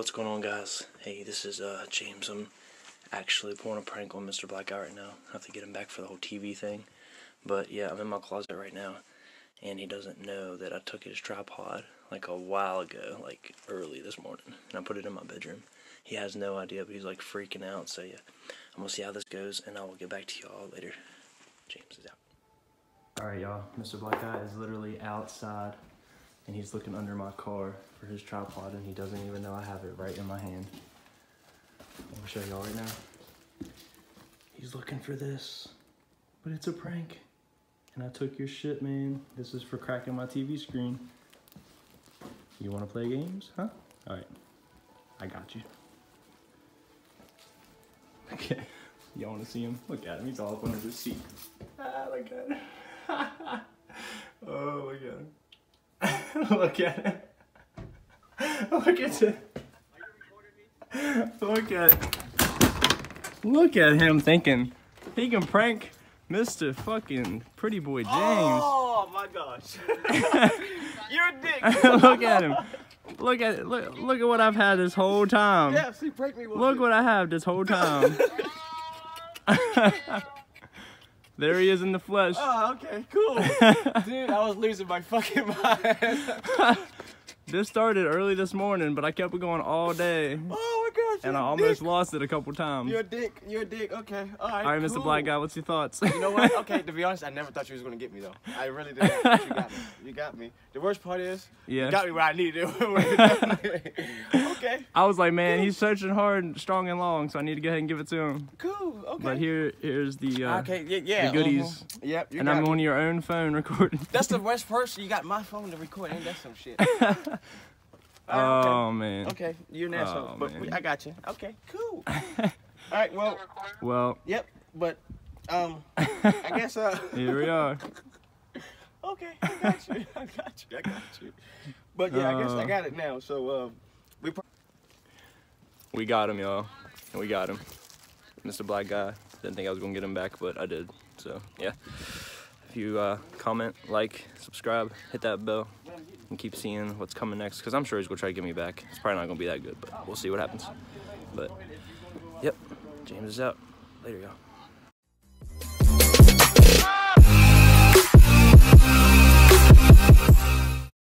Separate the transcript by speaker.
Speaker 1: what's going on, guys? Hey, this is uh, James. I'm actually pulling a prank on Mr. Black Guy right now. I have to get him back for the whole TV thing. But yeah, I'm in my closet right now, and he doesn't know that I took his tripod like a while ago, like early this morning, and I put it in my bedroom. He has no idea, but he's like freaking out. So yeah, I'm gonna see how this goes, and I will get back to y'all later. James is out. All right, y'all. Mr. Black Guy is literally outside, and he's looking under my car for his tripod, and he doesn't even know I have it right in my hand. I'm gonna show y'all right now. He's looking for this, but it's a prank. And I took your shit, man. This is for cracking my TV screen. You wanna play games, huh? All right, I got you. Okay, y'all wanna see him? Look at him, he's all up under the seat. Ah, look at him. oh, look at him. look at him. Look at it. Look at Look at him thinking he can prank Mr. fucking pretty boy James.
Speaker 2: Oh my gosh. You're a dick.
Speaker 1: look at him. Look at look look at what I've had this whole time.
Speaker 2: Yeah, see, prank me.
Speaker 1: Look what I have this whole time. There he is in the flesh.
Speaker 2: Oh, okay, cool. Dude, I was losing my fucking mind.
Speaker 1: This started early this morning, but I kept it going all day.
Speaker 2: Oh,
Speaker 1: And I almost
Speaker 2: dick.
Speaker 1: lost it a couple times.
Speaker 2: You're a dick. You're a dick. Okay. All right.
Speaker 1: All right, Mr.
Speaker 2: cool.
Speaker 1: Black Guy, what's your thoughts?
Speaker 2: You know what? Okay, to be honest, I never thought you was gonna get me though. I really did. You got me. You got me. The worst part is,
Speaker 1: Yeah.
Speaker 2: you got me where I needed to. okay.
Speaker 1: I was like, man, he's searching hard, and strong and long, so I need to go ahead and give it to him.
Speaker 2: Cool. Okay.
Speaker 1: But here, here's the uh,
Speaker 2: okay. Yeah. yeah
Speaker 1: the goodies.
Speaker 2: mhm. Yep. You
Speaker 1: and I'm
Speaker 2: me.
Speaker 1: on your own phone recording.
Speaker 2: That's the worst person. You got my phone to record. Ain't that some shit?
Speaker 1: Oh
Speaker 2: Alright,
Speaker 1: man.
Speaker 2: okay. okay. You're an asshole.
Speaker 1: Oh,
Speaker 2: but we, I got you. Okay. Cool. All right. Well.
Speaker 1: Well,
Speaker 2: Yep. But um, I guess uh.
Speaker 1: here we are.
Speaker 2: Okay, I got you. I got you. I got you. But yeah, I guess I
Speaker 1: Uh.
Speaker 2: got it now. So um, we.
Speaker 1: We got him, y'all. We got him. Mr. Black Guy. Didn't think I was gonna get him back, but I did. So yeah. If you uh, comment, like, subscribe, hit that bell, and keep seeing what's coming next, because I'm sure he's gonna try to get me back. It's probably not gonna be that good, but we'll see what happens. But yep, James is out. Later, y'all.